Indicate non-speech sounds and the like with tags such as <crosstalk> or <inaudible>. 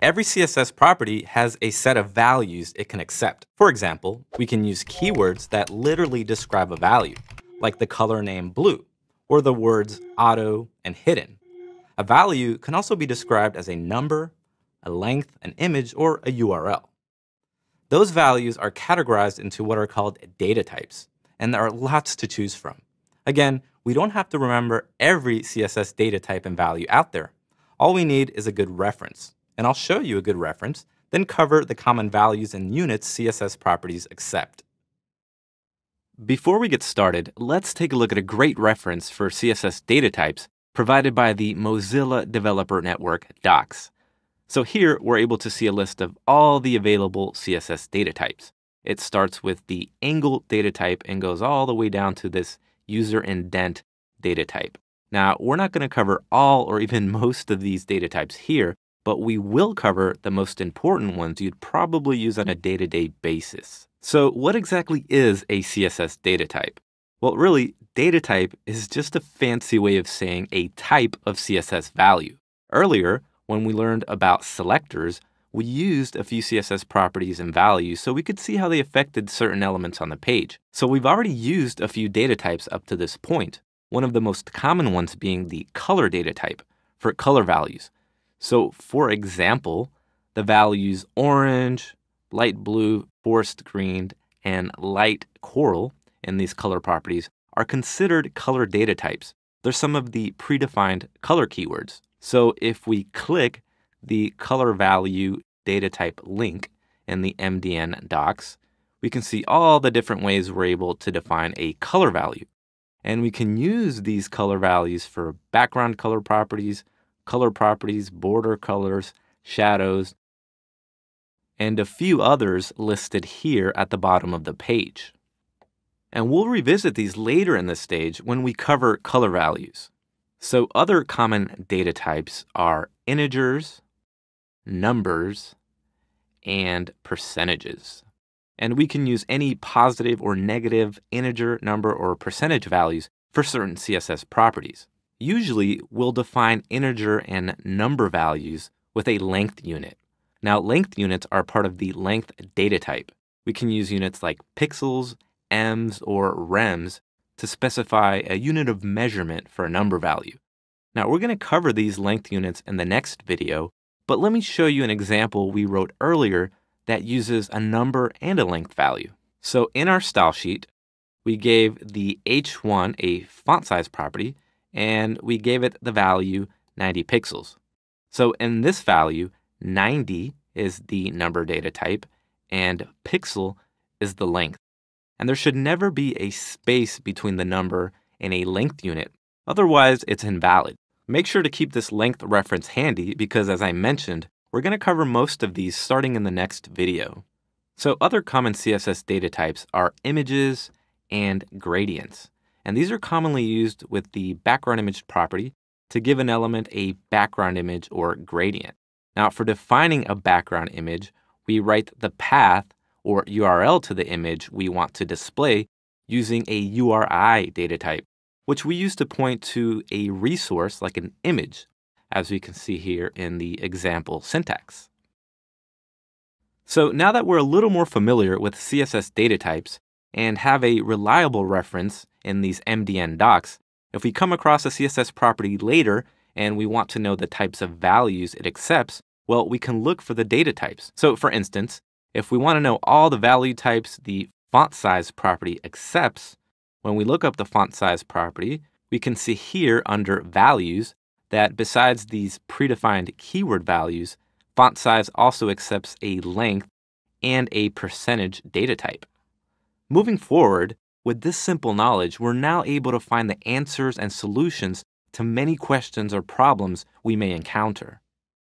Every CSS property has a set of values it can accept. For example, we can use keywords that literally describe a value, like the color name blue, or the words auto and hidden. A value can also be described as a number, a length, an image, or a URL. Those values are categorized into what are called data types, and there are lots to choose from. Again, we don't have to remember every CSS data type and value out there. All we need is a good reference and I'll show you a good reference, then cover the common values and units CSS properties accept. Before we get started, let's take a look at a great reference for CSS data types provided by the Mozilla Developer Network docs. So here we're able to see a list of all the available CSS data types. It starts with the angle data type and goes all the way down to this user ident data type. Now, we're not going to cover all or even <laughs> most of these data types here, but we will cover the most important ones you'd probably use on a day to day basis. So, what exactly is a CSS data type? Well, really, data type is just a fancy way of saying a type of CSS value. Earlier, when we learned about selectors, we used a few CSS properties and values so we could see how they affected certain elements on the page. So we've already used a few data types up to this point, one of the most common ones being the color data type for color values. So, for example, the values orange, light blue, forest green, and light coral in these color properties are considered color data types. They're some of the predefined color keywords. So if we click the color value data type link in the MDN docs, we can see all the different ways we're able to define a color value. And we can use these color values for background color properties, color properties, border colors, shadows, and a few others listed here at the bottom of the page. And we'll revisit these later in this stage when we cover color values. So other common data types are integers, numbers, and percentages. And we can use any positive or negative integer, number, or percentage values for certain CSS properties. Usually, we'll define integer and number values with a length unit. Now, length units are part of the length data type. We can use units like pixels, ems, or rems to specify a unit of measurement for a number value. Now, we're going to cover these length units in the next video, but let me show you an example we wrote earlier that uses a number and a length value. So in our style sheet, we gave the h1 a font size property and we gave it the value 90 pixels. So in this value, 90 is the number data type and pixel is the length. And there should never be a space between the number and a length unit, otherwise it's invalid. Make sure to keep this length reference handy because as I mentioned, we're going to cover most of these starting in the next video. So other common CSS data types are images and gradients and these are commonly used with the background image property to give an element a background image or gradient. Now, for defining a background image, we write the path or URL to the image we want to display using a URI data type, which we use to point to a resource like an image, as we can see here in the example syntax. So now that we're a little more familiar with CSS data types and have a reliable reference in these MDN docs, if we come across a CSS property later and we want to know the types of values it accepts, well, we can look for the data types. So for instance, if we want to know all the value types the font size property accepts, when we look up the font size property, we can see here under values that besides these predefined keyword values, font size also accepts a length and a percentage data type. Moving forward, with this simple knowledge, we're now able to find the answers and solutions to many questions or problems we may encounter.